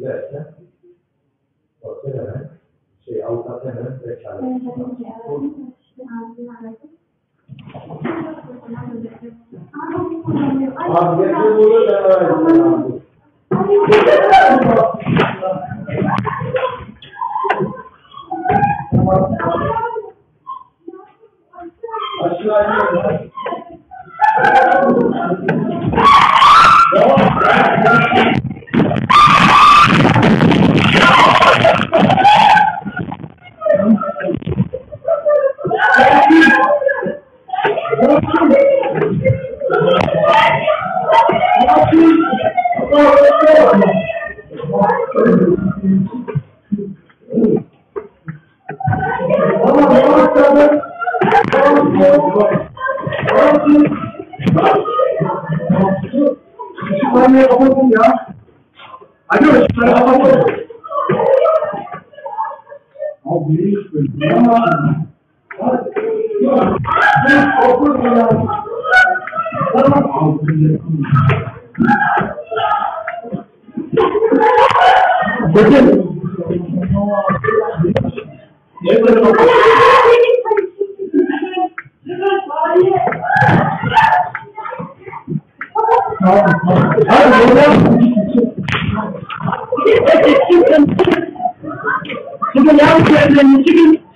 derken dosya hemen şey avukat hemen vekalet. Abi getir bunu da öğrensin abi. Aşağı Işıklarını kapatın ya. Alo ışıkları kapatın. Abi ne istiyorsun? Ya. Ya. Ben korkuyorum ya. Tamam. Abi. Ne böyle Bakın. Çıkın yavrum, çıkın.